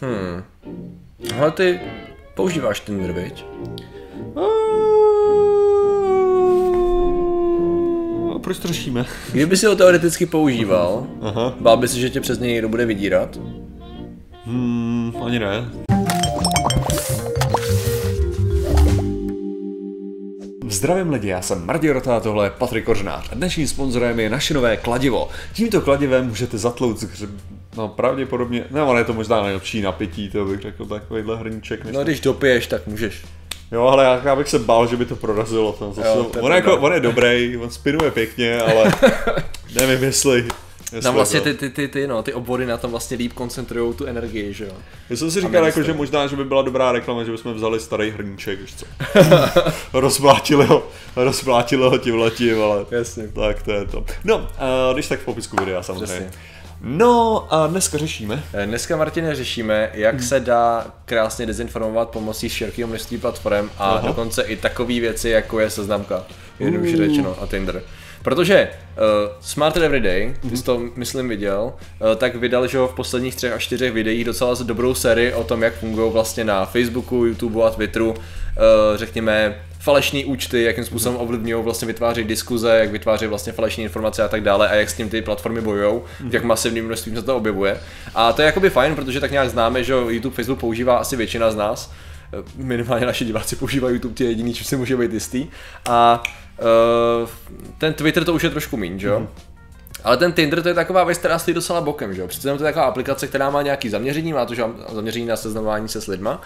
Hmm. Ale ty používáš Tinder, viď? A proč to řešíme? Kdyby si ho teoreticky používal, Aha. bál by si, že tě přes něj někdo bude vydírat? Hmm, ani ne. Zdravím lidi, já jsem Martin Rota, tohle je Patrik Kořenář a dnešním sponzorem je naše nové kladivo. Tímto kladivem můžete zatlout zhřeb... No pravděpodobně, ne, ale je to možná nejlepší napití, to bych řekl takovýhle hrníček. Než No když dopiješ, tak můžeš. Jo, ale já, já bych se bál, že by to prorazilo. Tam zase. Jo, to on, je jako, on je dobrý, on spinuje pěkně, ale nevím jestli... jestli Tam vlastně ty, ty, ty, ty, no, ty obvody na tom vlastně líp koncentrují tu energii, že jo? Já jsem si říkal, jako, že možná, že by byla dobrá reklama, že bychom vzali starý hrníček, víš co. rozmlátili ho, rozmlátili ho tím letím, ale Jasně. tak to je to. No, a když tak v popisku videa samozřejmě. Přesně. No a dneska řešíme. Eh, Dneska, Martine, řešíme, jak se dá krásně dezinformovat pomocí širokého množství platform a Aha. dokonce i takové věci, jako je seznamka, jednoduše řečeno, a Tinder. Protože uh, Smarter Everyday, ty jsi to myslím viděl, uh, tak vydal, že ho v posledních třech a čtyřech videích docela dobrou sérii o tom, jak fungují vlastně na Facebooku, YouTubeu a Twitteru, uh, řekněme, falešní účty, jakým způsobem ovlivňují, vlastně vytváří diskuze, jak vytváří vlastně falešní informace a tak dále a jak s tím ty platformy bojují, v jak masivním množstvím se to objevuje. A to je jakoby fajn, protože tak nějak známe, že YouTube, Facebook používá asi většina z nás, Eh, minimálně naši diváci používají YouTube, ty jediný, čím si může být jistý. A uh, ten Twitter to už je trošku míň, že jo? Ale ten Tinder to je taková věc, která stojí docela bokem, že jo? Přece to je taková aplikace, která má nějaký zaměření, má to že zaměření na seznamování se s lidma.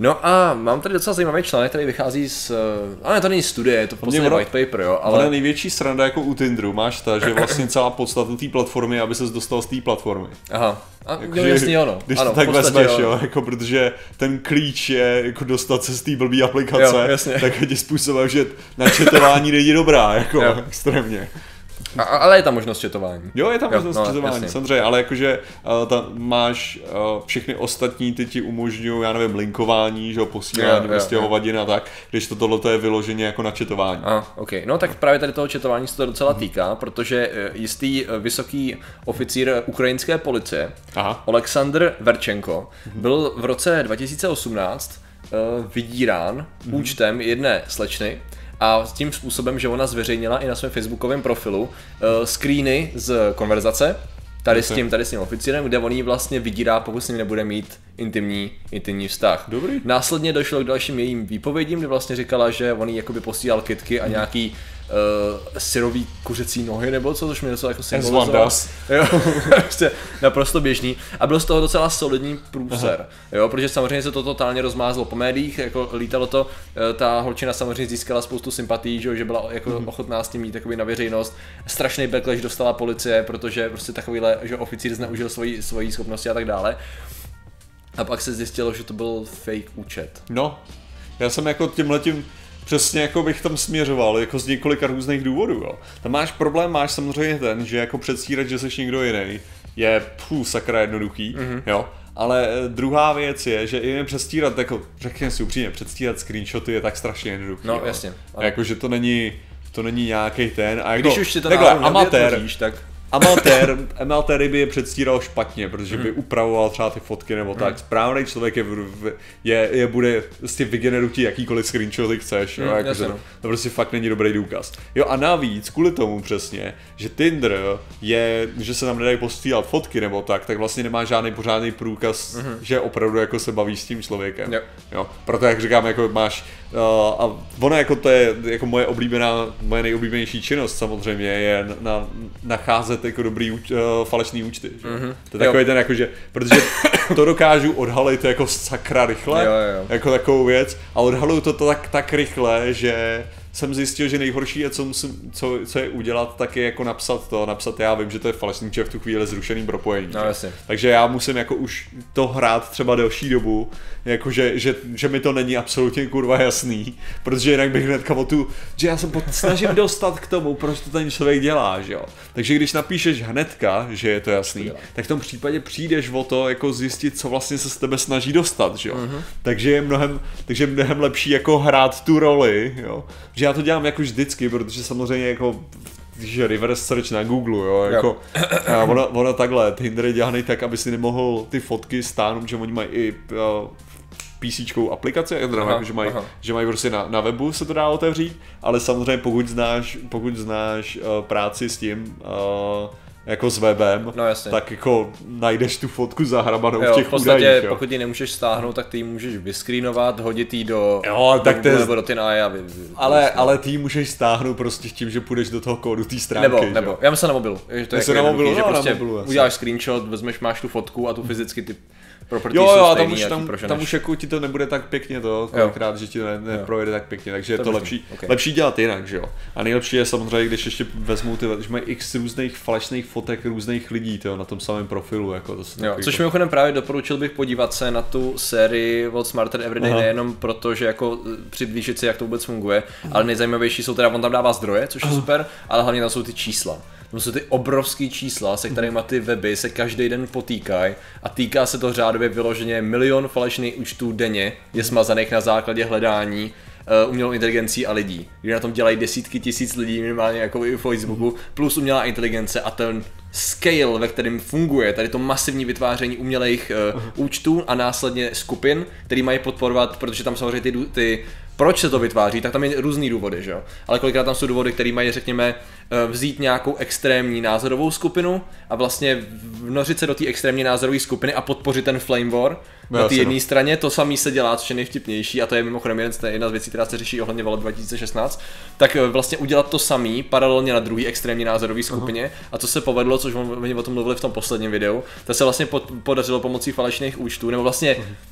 No a mám tady docela zajímavý článek, který vychází z... eh, Ale to není studie, je to ono- white paper, jo? Ale Ale největší sranda jako u Tinderu máš ta, že vlastně celá podstata té platformy, aby ses dostal z té platformy. Aha. A, jo, Že- jasně ano. Když ano, to tak vezmeš, jo. jako protože ten klíč je jako dostat se z té blbý aplikace, Jo, jasně. tak je způsobem, že načetování není dobrá, jako Jo. extrémně. A, ale je tam možnost četování. Jo, je tam Jo, možnost no, četování, jasně. samozřejmě, ale jakože uh, tam máš uh, všechny ostatní, ty ti umožňují, já nevím, linkování, že jo, posílání prostě hovadin a tak, když to tohle je vyloženě jako načetování. A, OK. No tak právě tady toho četování se to docela týká, protože eh, jistý eh, vysoký oficír ukrajinské policie, Aha. Oleksandr Verčenko, byl v roce 2018 eh, vydírán účtem jedné slečny a s tím způsobem, že ona zveřejnila i na svém facebookovém profilu eh, screeny z konverzace, tady s Ok. tím, tady s tím oficírem, kde on jí vlastně vydírá, pokud s ním nebude mít intimní, intimní vztah. Dobrý. Následně došlo k dalším jejím výpovědím, kdy vlastně říkala, že on jí jakoby posílal kitky a nějaký uh, syrový kuřecí nohy nebo co, což mi něco jako symbolizovalo. Jo, prostě naprosto běžný. A byl z toho docela solidní průser, jo, protože samozřejmě se to totálně rozmázlo po médiích, jako lítalo to, eh, ta holčina samozřejmě získala spoustu sympatí, že, jo, že byla jako ochotná s tím mít takový na veřejnost. Strašný backlash dostala policie, protože prostě takovýhle, že oficír zneužil svoji, svoji schopnosti a tak dále. A pak se zjistilo, že to byl fake účet. No, já jsem jako tímhletím přesně jako bych tam směřoval, jako z několika různých důvodů, jo. Tam máš problém, máš samozřejmě ten, že jako předstírat, že jsi někdo jiný, je pů, sakra jednoduchý, mm-hmm. jo. Ale eh, druhá věc je, že i předstírat, jako řekněme si upřímně, předstírat screenshoty je tak strašně jednoduchý. No, jo. jasně, ano. Jako, že to není, to není nějaký ten. A jako, Když už si to takhle, amatér, tak amatér, amatéry by je předstíral špatně, protože by upravoval třeba ty fotky nebo tak. Správný člověk je, je, je bude prostě vygeneru ti jakýkoliv screenshoty chceš, jo, Mm, jako, že no. to prostě fakt není dobrý důkaz. Jo a navíc, kvůli tomu přesně, že Tinder je, že se tam nedají postílat fotky nebo tak, tak vlastně nemá žádný pořádný průkaz, že opravdu jako se bavíš s tím člověkem. Jo. Jo, proto jak říkám, jako máš, uh, a ono jako to je jako moje oblíbená, moje nejoblíbenější činnost samozřejmě je na, nacházet jako dobrý úč, uh, falešný účty. Že? Mm-hmm. To je Jo. takový ten jako, že, protože to dokážu odhalit jako sakra rychle, Jo, jo, jo. jako takovou věc a odhaluju to tak, tak rychle, že jsem zjistil, že nejhorší je, co, musím, co, co je udělat, tak je jako napsat to, napsat já vím, že to je falešný, že v tu chvíli zrušený propojení. No, že? jasně. Takže já musím jako už to hrát třeba delší dobu, jakože, že, že mi to není absolutně kurva jasný, protože jinak bych hnedka o tu, že já se snažím dostat k tomu, proč to ten člověk dělá, že jo. Takže když napíšeš hnedka, že je to jasný, tak v tom případě přijdeš o to, jako zjistit, co vlastně se z tebe snaží dostat, že jo. Takže je mnohem, takže je mnohem lepší jako hrát tu roli, jo. Že já to dělám jako vždycky, protože samozřejmě jako když je reverse search na Google, jo, jako, a ono, ono takhle, Tinder je dělaný tak, aby si nemohl ty fotky stáhnout, že oni mají i uh, PC aplikaci, teda, jako, že, mají, že mají prostě na, na webu se to dá otevřít, ale samozřejmě pokud znáš, pokud znáš uh, práci s tím, uh, jako s webem, no, jasně. tak jako najdeš tu fotku zahrabanou jo, v těch v podstatě, údajích, jo. pokud ji nemůžeš stáhnout, tak ty ji můžeš vyskreenovat, hodit ji do, jo, tak do, je... nebo do Tinai a vy, vy, ale, vlastně. ale ty ji můžeš stáhnout prostě tím, že půjdeš do toho kódu té stránky. Nebo, že? nebo, já myslím na mobilu. Že to je jako na mobilu, že no, prostě na mobilu, uděláš screenshot, vezmeš, máš tu fotku a tu fyzicky ty property jo, jsou jo, a stejný, tam už, tam, tam už jako ti to nebude tak pěkně to, kolikrát, že ti to ne, neprojede tak pěkně, takže to je to lepší, okay. lepší dělat jinak, že jo. A nejlepší je samozřejmě, když ještě vezmou ty, když mají x různých falešných fotek různých lidí, to na tom samém profilu, jako to jo, Což jako... mimochodem právě doporučil bych podívat se na tu sérii od Smarter Everyday, Aha. nejenom proto, že jako e, přiblížit si, jak to vůbec funguje, ale nejzajímavější jsou teda, on tam dává zdroje, což je super, ale hlavně tam jsou ty čísla. To jsou ty obrovský čísla, se kterými ty weby se každý den potýkají a týká se to řádově vyloženě milion falešných účtů denně je smazaných na základě hledání umělou inteligencí a lidí. Kdy na tom dělají desítky tisíc lidí minimálně jako i u Facebooku, plus umělá inteligence a ten scale, ve kterém funguje tady to masivní vytváření umělých uh, účtů a následně skupin, který mají podporovat, protože tam samozřejmě ty, ty proč se to vytváří, tak tam je různý důvody, že jo. Ale kolikrát tam jsou důvody, které mají, řekněme, eh, vzít nějakou extrémní názorovou skupinu a vlastně vnořit se do té extrémní názorové skupiny a podpořit ten flame war no, na té jedné straně. To samý se dělá, což je nejvtipnější, a to je mimochodem jedna z věcí, která se řeší ohledně voleb 2016, tak eh, vlastně udělat to samý paralelně na druhé extrémní názorové skupině. Uh-huh. A co se povedlo, což oni o tom mluvili v tom posledním videu, to se vlastně podařilo pomocí falešných účtů, nebo vlastně uh-huh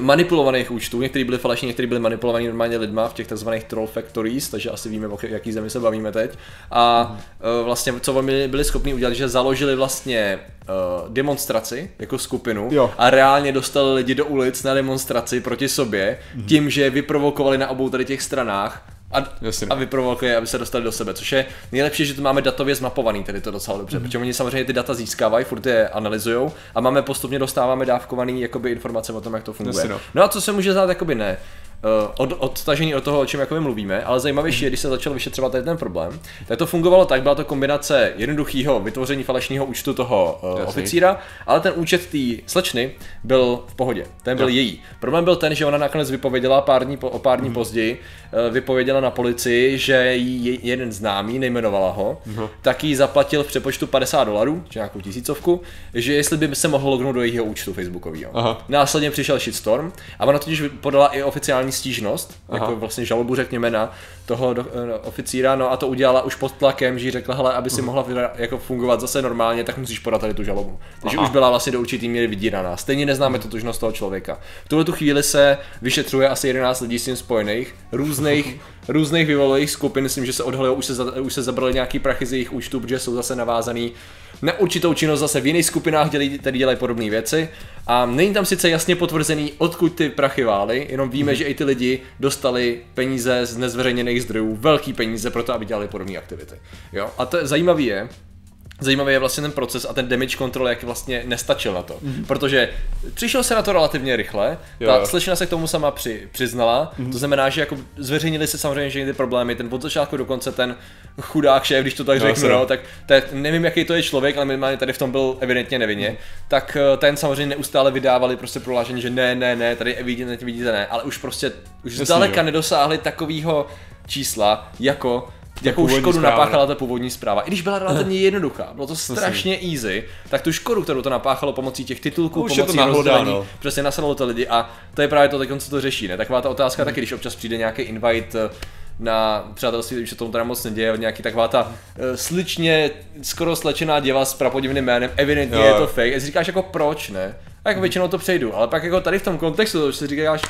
manipulovaných účtů, některý byly falešní, některý byly manipulovaní normálně lidma v těch tzv. troll factories, takže asi víme, o jaký zemi se bavíme teď. A mm. vlastně, co oni byli schopni udělat, že založili vlastně uh, demonstraci jako skupinu jo. a reálně dostali lidi do ulic na demonstraci proti sobě, mm. tím, že vyprovokovali na obou tady těch stranách a, Jasně. a vyprovokuje, aby se dostali do sebe, což je nejlepší, že to máme datově zmapovaný, tedy to docela dobře, mm. protože oni samozřejmě ty data získávají, furt je analyzují a máme postupně dostáváme dávkovaný jakoby informace o tom, jak to funguje. Jasně, no. no a co se může zdát, jakoby ne. Eh, od, odtažený od toho, o čem jako mluvíme, ale zajímavější je, když se začal vyšetřovat tady ten problém, tak to fungovalo tak, byla to kombinace jednoduchého vytvoření falešného účtu toho uh, oficíra, ale ten účet té slečny byl v pohodě, ten byl jo. její. Problém byl ten, že ona nakonec vypověděla pár dní po, o pár dní hmm. později, uh, vypověděla na policii, že jí jeden známý, nejmenovala ho, hmm. tak jí zaplatil v přepočtu 50 dolarů, či nějakou tisícovku, že jestli by se mohl lognout do jejího účtu facebookového. Následně přišel shitstorm a ona totiž podala i oficiální stížnost, Aha. jako vlastně žalobu řekněme na toho do, no, oficíra, no a to udělala už pod tlakem, že řekla, hele, aby si uh. mohla jako fungovat zase normálně, tak musíš podat tady tu žalobu. Takže Aha. už byla vlastně do určitý míry vydíraná. Stejně neznáme totožnost toho člověka. V tuhle tu chvíli se vyšetřuje asi 11 lidí s tím spojených, různých, různých vyvolových skupin, myslím, že se odhalilo, už se, za, už se zabrali nějaký prachy z jejich účtů, protože jsou zase navázaný na určitou činnost zase v jiných skupinách dělí, tedy dělají podobné věci. A není tam sice jasně potvrzený, odkud ty prachy vály, jenom víme, mm. že i ty lidi dostali peníze z nezveřejněných zdrojů, velký peníze pro to, aby dělali podobné aktivity. Jo? A to zajímavé je, Zajímavý je vlastně ten proces a ten damage control, jak vlastně nestačil na to. Mm-hmm. Protože přišel se na to relativně rychle, jo, ta slečna se k tomu sama při, přiznala, mm-hmm. to znamená, že jako zveřejnili se samozřejmě že ty problémy, ten od začátku do konce ten chudák šéf, když to tak řeknu, no, tak, tak nevím, jaký to je člověk, ale minimálně tady v tom byl evidentně nevinně, mm. tak eh, ten samozřejmě neustále vydávali prostě prohlášení, že ne, ne, ne, tady evidentně vidíte ne, ale už prostě už Jasný, zdaleka jo. nedosáhli takového čísla, jako jakou škodu zpráva, napáchala ta původní zpráva. I když byla relativně jednoduchá, bylo to strašně easy, tak tu škodu, kterou to napáchalo pomocí těch titulků, Už pomocí rozdělení, no. přesně nasadlo to lidi a to je právě to, co to řeší. Ne? Taková ta otázka hmm. taky, když občas přijde nějaký invite eh, na přátelství, už se tomu teda moc neděje, nějaký taková ta uh, sličně skoro slečená děva s prapodivným jménem, evidentně jo. je to fake. A si říkáš jako proč, ne? A jako většinou to přejdu, ale pak jako tady v tom kontextu si říkáš,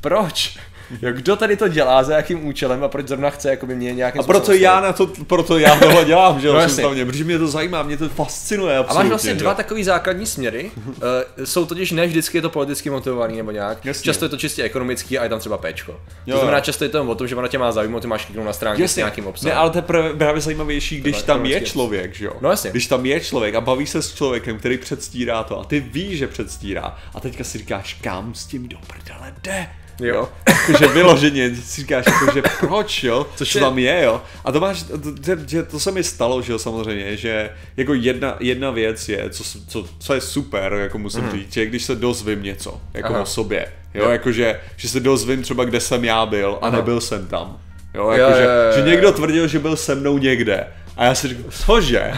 proč? Jo, kdo tady to dělá, za jakým účelem a proč zrovna chce jako by mě nějakým A proto já na to, proto já tohle dělám, že jo, no, protože mě to zajímá, mě to fascinuje absolutně. A máš vlastně dva takové základní směry, uh, jsou totiž ne vždycky je to politicky motivovaný nebo nějak, Jasně. často je to čistě ekonomický a je tam třeba péčko. Jo, to znamená, často je to o tom, že ona tě má zájem, ty máš kliknout na stránku s nějakým obsahem. Ne, ale to je právě zajímavější, když tam je člověk, že jo. No jasně. Když tam je člověk a baví se s člověkem, který předstírá to a ty víš, že předstírá a teďka si říkáš, kam s tím do prdele jde Jo. Jo. Jakože vyloženě si říkáš, jakože proč, jo? Což tam je, jo? A to máš, to, to, že to se mi stalo, že jo, samozřejmě, že jako jedna, jedna věc je, co, co, co je super, jako musím mm. říct, že když se dozvím něco, jako. Aha. o sobě, jo, Jo. jakože, že se dozvím třeba, kde jsem já byl a Aha. nebyl jsem tam. Jo, Jo, jakože, jo, jo, že někdo tvrdil, že byl se mnou někde. A já si říkám, cože?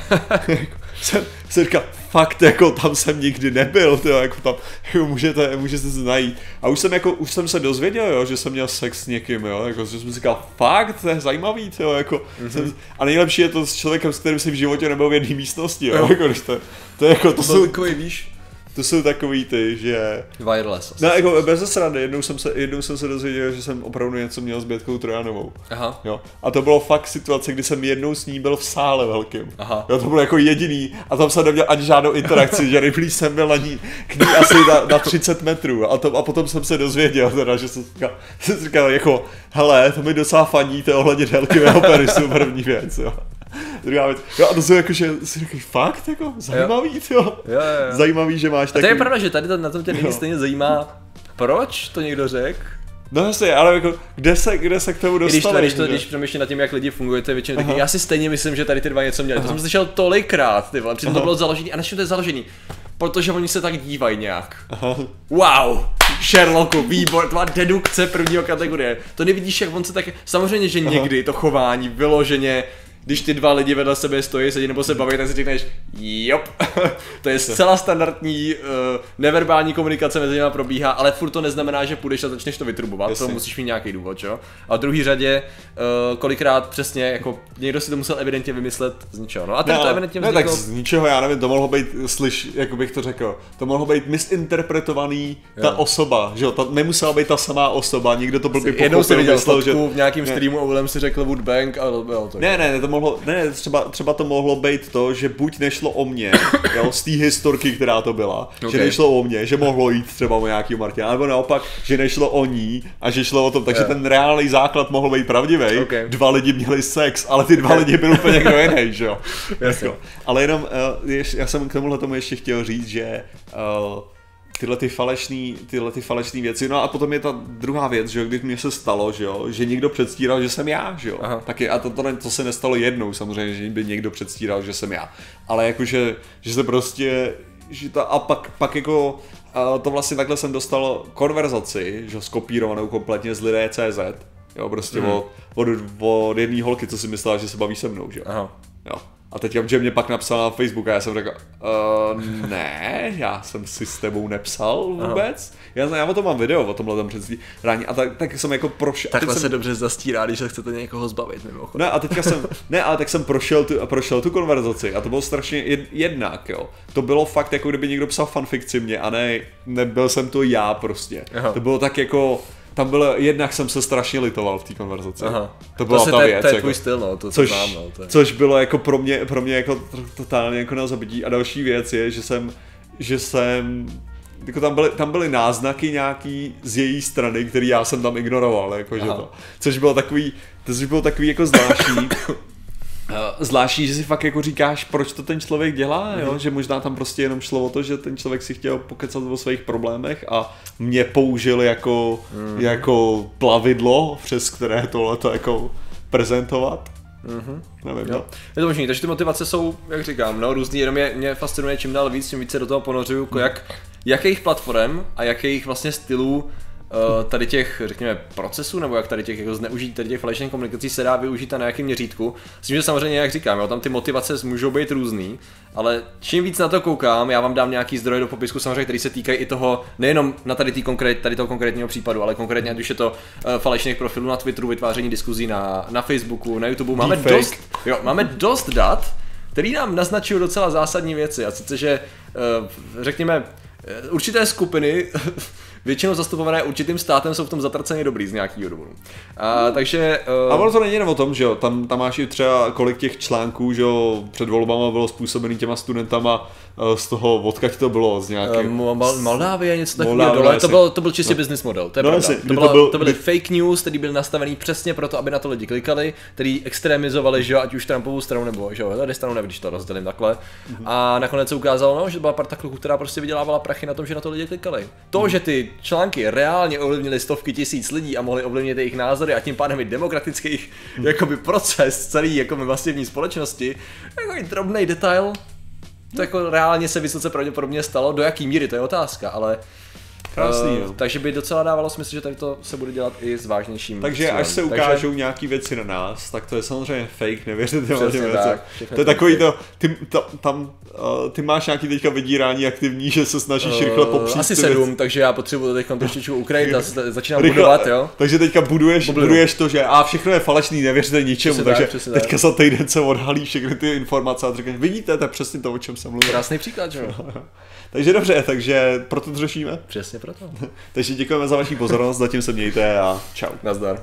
jsem, jsem říkal, fakt, jako tam jsem nikdy nebyl, tyjo, jako tam, jako můžete, můžete se najít. A už jsem jako, už jsem se dozvěděl, jo, že jsem měl sex s někým, jo, jako, že jsem si říkal, fakt, to je zajímavý, tyjo, jako, mm-hmm. jsem, a nejlepší je to s člověkem, s kterým jsem v životě nebyl v jedné místnosti, jo, Jo. jako, to, to, je jako, to, jsou, takový, víš, to jsou takový ty, že, wireless asi. no, jako bez srandy, jednou jsem se, jednou jsem se dozvěděl, že jsem opravdu něco měl s Bětkou Trojanovou. Aha. Jo. A to bylo fakt situace, kdy jsem jednou s ní byl v sále velkým. Aha. Jo, to bylo jako jediný a tam jsem neměl ani žádnou interakci, že nejblíž jsem byl na ní, k ní asi na, na 30 metrů a, to, a potom jsem se dozvěděl teda, že jsem říkal, jsem říkal jako, hele, to mi docela faníte ohledně délky mého penisu, první věc, jo. Druhá věc, jo a to jsou jako, že si říkáš, fakt, jako, zajímavý, jo. Jo, jo, jo. Zajímavý, že máš A to je takový... pravda, že tady to, na tom tě Jo. stejně zajímá, proč to někdo řekl. No jasně, ale jako, kde se, kde se k tomu I když, to, dostali? když, to, když přemýšlím nad tím, jak lidi fungují, to je většinou taky, Aha. já si stejně myslím, že tady ty dva něco měli. To jsem slyšel tolikrát, ty vole, přitom to Aha. bylo založený. A na čem to je založený? Protože oni se tak dívají nějak. Aha. Wow! Sherlocku, výbor, tvá dedukce prvního kategorie. To nevidíš, jak on se tak... Samozřejmě, že někdy to chování vyloženě když ty dva lidi vedle sebe stojí, sedí nebo se baví, tak si řekneš, jop, to je zcela standardní, uh, neverbální komunikace mezi nimi probíhá, ale furt to neznamená, že půjdeš a začneš to vytrubovat, to musíš mít nějaký důvod, jo. A v druhý řadě, uh, kolikrát přesně, jako někdo si to musel evidentně vymyslet z ničeho, no a tady to evidentně ne, tak vzniklo... z ničeho, já nevím, to mohlo být, slyš, jak bych to řekl, to mohlo být misinterpretovaný ta Jo. osoba, že jo, ta, nemusela být ta samá osoba, někdo to blbě Jednou jsem pochopil, viděl myslel, že... v nějakým ne. streamu a Willem si řekl Woodbank a bylo to. Ne, ne, ne, to mohlo, ne, třeba, třeba to mohlo být to, že buď nešlo o mě, jo, z té historky, která to byla, Ok. že nešlo o mě, že mohlo jít třeba o nějaký Martina, nebo naopak, že nešlo o ní a že šlo o tom, takže Jo. ten reálný základ mohl být pravdivý. Ok. Dva lidi měli sex, ale ty dva lidi byli úplně někdo jiný, že jo. Jasně. Jako. Ale jenom, uh, ještě, já jsem k tomuhle tomu ještě chtěl říct, že uh, tyhle ty falešný, tyhle ty falešný věci, no a potom je ta druhá věc, že jo, když mě se stalo, že jo, že někdo předstíral, že jsem já, že jo, Aha. taky, a to, to, to se nestalo jednou samozřejmě, že by někdo předstíral, že jsem já, ale jakože, že se prostě, že ta, a pak, pak jako, a to vlastně takhle jsem dostal konverzaci, že skopírovanou kompletně z lidé.cz, jo, prostě Mhm. od, od, od jedné holky, co si myslela, že se baví se mnou, že jo. Aha. Jo. A teď že mě pak napsal na Facebook a já jsem řekl, uh, ne, já jsem si s tebou nepsal vůbec. Já, já o tom mám video, o tomhle tam předstírání a tak, tak jsem jako prošel. Takhle jsem, se dobře zastírá, když se chcete někoho zbavit mimochodem. ne, a teďka jsem, ne, ale tak jsem prošel tu, prošel tu konverzaci a to bylo strašně jed, jednak, jo. To bylo fakt jako kdyby někdo psal fanfikci mě a ne, nebyl jsem to já prostě. Aha. To bylo tak jako, tam bylo, jednak jsem se strašně litoval v té konverzaci. Aha. To byla ta to, je- věc. To je jako. tvůj styl, no, to, což, znám, no. To je. což bylo jako pro mě, pro mě jako totálně jako na zabití. A další věc je, že jsem, že jsem jako tam byly, tam byly náznaky nějaký z její strany, který já jsem tam ignoroval, jako že Aha. to. Což bylo takový, to což bylo takový jako zvláštní. Eh, Zvláštní, že si fakt jako říkáš, proč to ten člověk dělá, jo? že možná tam prostě jenom šlo o to, že ten člověk si chtěl pokecat o svých problémech a mě použil jako, jako plavidlo, přes které tohle to jako prezentovat. Nevím, Jo. no. Je to možný, takže ty motivace jsou, jak říkám, no, různý, jenom je, mě fascinuje čím dál víc, čím více do toho ponořuju, jako jak, jakých platform a jakých vlastně stylů tady těch, řekněme, procesů, nebo jak tady těch jako zneužití tady těch falešných komunikací se dá využít a na jakém měřítku. S tím, že samozřejmě, jak říkám, jo, tam ty motivace můžou být různý, ale čím víc na to koukám, já vám dám nějaký zdroj do popisku, samozřejmě, který se týkají i toho, nejenom na tady, tý konkrét, tady toho konkrétního případu, ale konkrétně, ať už je to uh, falešných profilů na Twitteru, vytváření diskuzí na, na Facebooku, na YouTube, máme Deepfake. dost, jo, máme dost dat, který nám naznačují docela zásadní věci. A sice, že eh, řekněme, eh, určité skupiny, většinou zastupované určitým státem, jsou v tom zatraceně dobrý z nějakého důvodu. A, takže... A eh, ono to není jenom o tom, že jo, tam, tam máš i třeba kolik těch článků, že jo, před volbama bylo způsobený těma studentama eh, z toho, odkaď to bylo, z nějaké... Eh, Mal- Moldávie, něco takového dole, to byl, to byl čistě business model, to je No, pravda. jasně, To, kdy to bylo, byl- to byly kdy- fake news, který byly nastavený přesně proto, aby na to lidi klikali, který extremizovali, že jo, ať už Trumpovou stranu nebo že jo, tady stranu nevím, když to rozdělím takhle. Mhm. A nakonec se ukázalo, no, že to byla parta kluků, která prostě vydělávala prachy prachy na tom, že na to lidi klikali. To, že ty články reálně ovlivnily stovky tisíc lidí a mohly ovlivnit jejich názory a tím pádem i demokratický jakoby proces celý jako masivní společnosti, jako i drobný detail, to jako reálně se vysoce pravděpodobně stalo, do jaký míry to je otázka, ale Krásný, eh, jo. takže by docela dávalo smysl, že tady to se bude dělat i s vážnějším Takže cílem. až se ukážou nějaký věci na nás, tak to je samozřejmě fake, nevěřte těm tak, To je takový to, ty, ta, tam, uh, ty máš nějaký teďka vydírání aktivní, že se snažíš rychle Eh, popřít Asi sedm, věci. takže já potřebuji teď trošičku ukrejt a začínám Rychle- budovat, jo. Takže teďka buduješ, buduješ to, že a všechno je falešný, nevěřte ničemu, Přesně tak, takže přesně tak. teďka za týden se odhalí všechny ty informace a řekneš, vidíte, to je přesně to, o čem jsem mluvil. Krásný příklad, že jo. Takže dobře, takže proto to řešíme. Přesně proto. Takže děkujeme za vaši pozornost, zatím se mějte a čau. Nazdar.